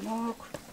細く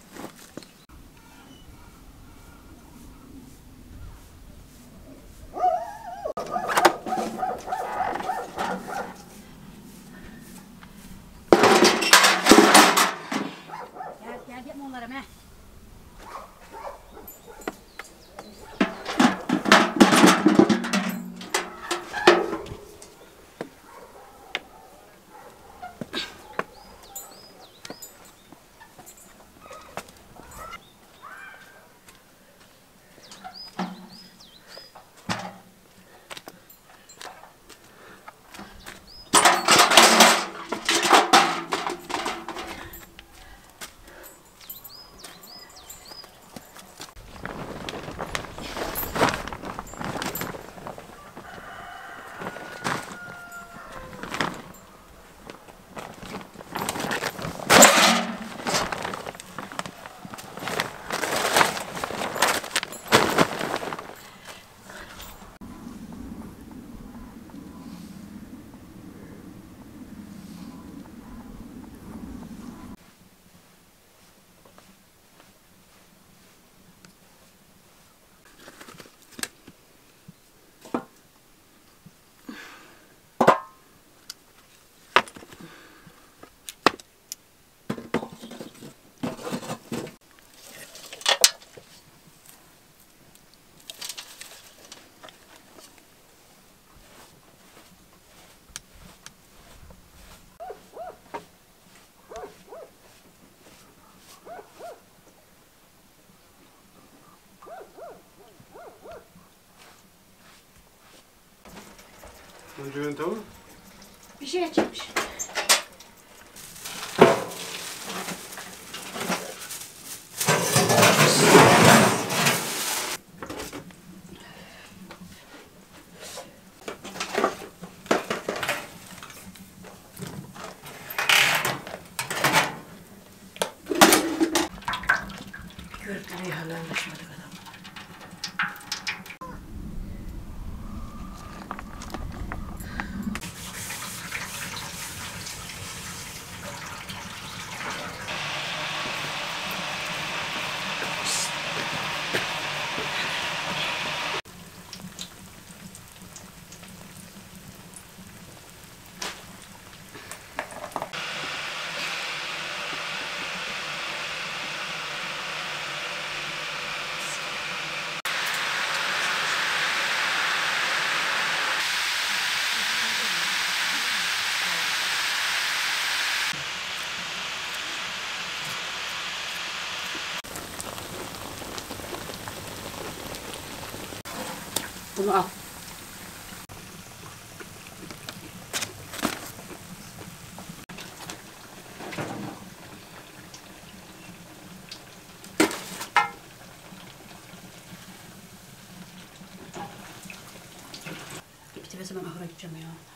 Çocuğun tavuğu. Bir şey çıkmış. Gördüğü halallaşmadık adam. bunu 집에서만 먹으러 있잖아요.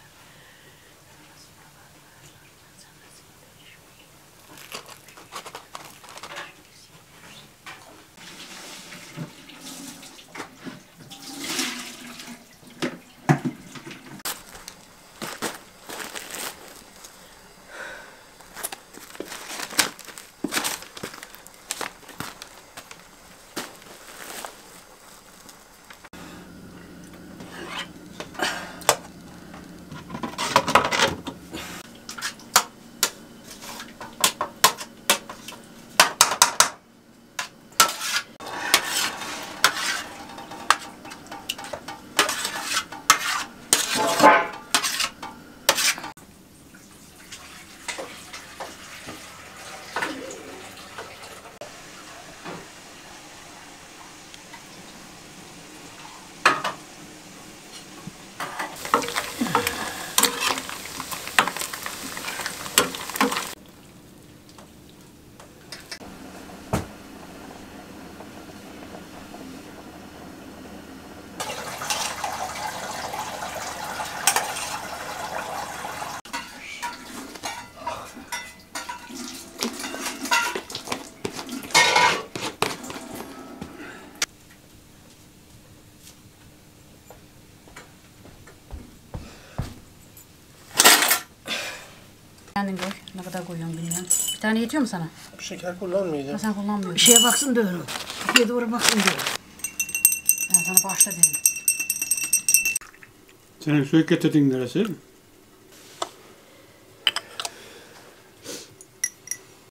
Kendin koy. Ne kadar koyuyorsun bilmiyorum. Bir tane yetiyor mu sana? Şeker Ha, kullanmayacağım. sen kullanmıyorsun. Şeye baksın diyorum. Şeye doğru baksın diyorum. Ben sana başla dedim. Senin su getirdin neresi?